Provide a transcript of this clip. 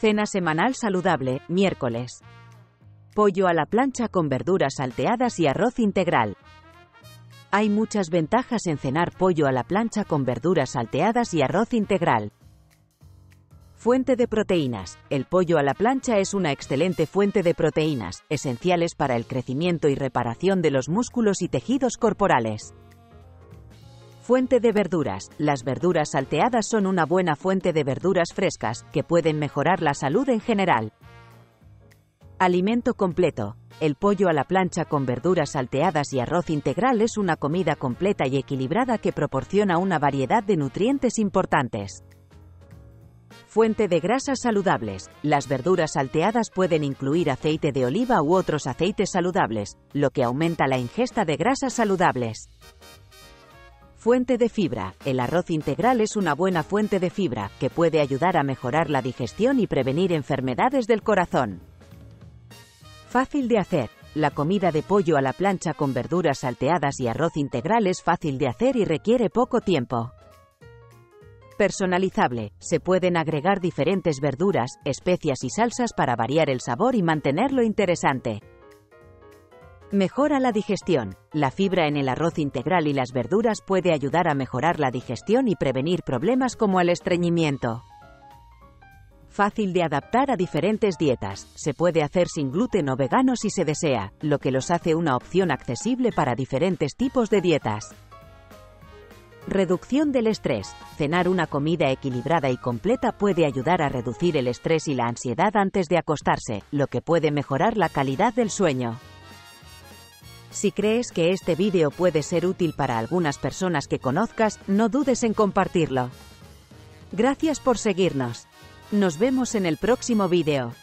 Cena semanal saludable, miércoles. Pollo a la plancha con verduras salteadas y arroz integral. Hay muchas ventajas en cenar pollo a la plancha con verduras salteadas y arroz integral. Fuente de proteínas. El pollo a la plancha es una excelente fuente de proteínas, esenciales para el crecimiento y reparación de los músculos y tejidos corporales. Fuente de verduras. Las verduras salteadas son una buena fuente de verduras frescas, que pueden mejorar la salud en general. Alimento completo. El pollo a la plancha con verduras salteadas y arroz integral es una comida completa y equilibrada que proporciona una variedad de nutrientes importantes. Fuente de grasas saludables. Las verduras salteadas pueden incluir aceite de oliva u otros aceites saludables, lo que aumenta la ingesta de grasas saludables. Fuente de fibra. El arroz integral es una buena fuente de fibra, que puede ayudar a mejorar la digestión y prevenir enfermedades del corazón. Fácil de hacer. La comida de pollo a la plancha con verduras salteadas y arroz integral es fácil de hacer y requiere poco tiempo. Personalizable. Se pueden agregar diferentes verduras, especias y salsas para variar el sabor y mantenerlo interesante. Mejora la digestión. La fibra en el arroz integral y las verduras puede ayudar a mejorar la digestión y prevenir problemas como el estreñimiento. Fácil de adaptar a diferentes dietas. Se puede hacer sin gluten o vegano si se desea, lo que los hace una opción accesible para diferentes tipos de dietas. Reducción del estrés. Cenar una comida equilibrada y completa puede ayudar a reducir el estrés y la ansiedad antes de acostarse, lo que puede mejorar la calidad del sueño. Si crees que este vídeo puede ser útil para algunas personas que conozcas, no dudes en compartirlo. Gracias por seguirnos. Nos vemos en el próximo vídeo.